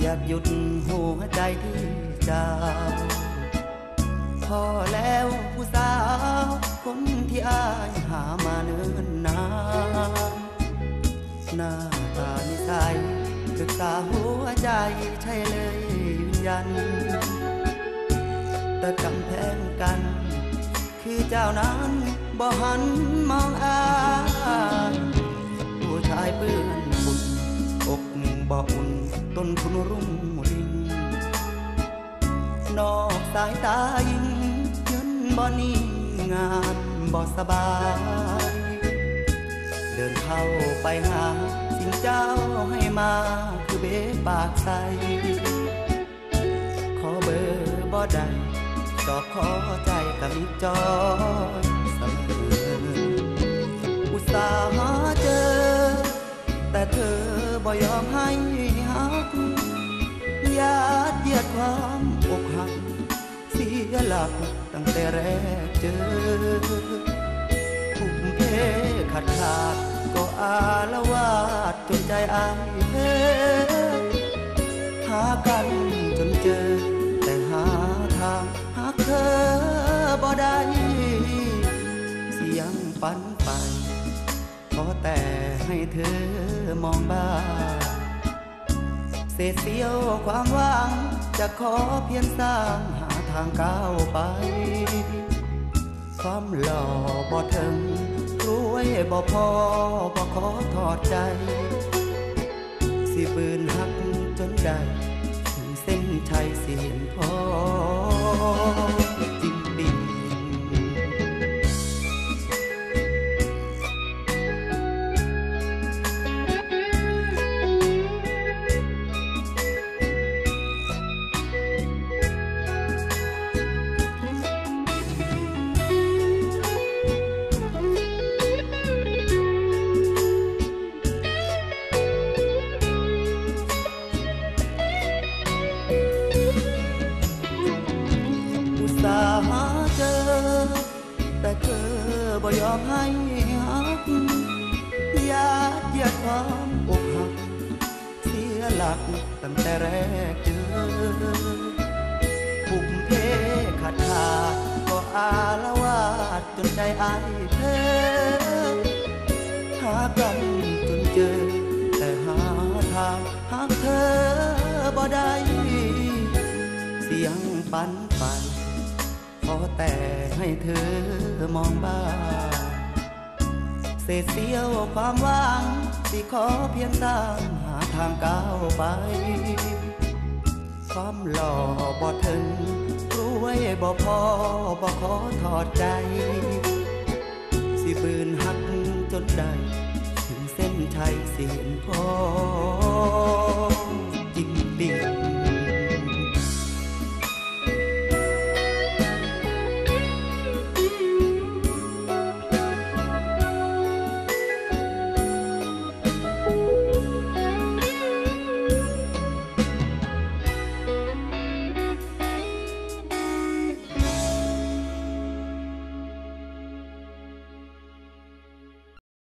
อยากหยุดหัวใจที่เจ้าพอแล้วผู้สาว คนที่อ้ายหามาเนิ่นนานหน้าตานิสัยศึกษาหัวใจใช่เลยยืนยัน แต่กำแพงกัน คือเจ้านั้นบ่หันมอง บ่อุ่นต้นทุนรุ่งริง นอกสายตายิงเงินบ่นิ่งงานบ่สบาย เดินเข้าไปหาสิ่งเจ้าให้มาคือเบปากใสขอเบอร์บ่ได้จอบขอใจกับมิจอยเสมออุตส่าห์ ยอมให้หักญาติเยียดความอกหัก เสียหลักตั้งแต่แรกเจอทุ่มเทขาดขาดก็อาละวาดจนใจอายเพ้หากันจนเจอ แต่หาทางหาเธอบ่ได้เสียงปันไป ขอแต่ให้เธอมองบ้างเศษเสียวความหวังจะขอเพียงสร้างหาทางก้าวไป ความหล่อบ่ถึงรวยบ่พอบ่ขอทอดใจ สิปืนหักจนได้ถึงเส้นชัยเสิเห็นพอ ตาหาเจอ แต่เธอบ่ยอมให้หักญาติเยียดความอกหัก เสียหลักตั้งแต่แรกเจอพุ่มเพขาดขาดก็อาละวาดจนใจอายเธอหากันจนเจอ แต่หาทางหากเธอบ่ได้เสียงปันไป อแต่ให้เธอมองบ้างเศษเสียวความหวังสิขอเพียงตามหาทางก้าวไป ความหล่อบ่ถึงรวยบ่พอบ่ขอทอดใจ สิบืนหักจนได้ถึงเส้นชัยเสิเห็นพอจริงจริง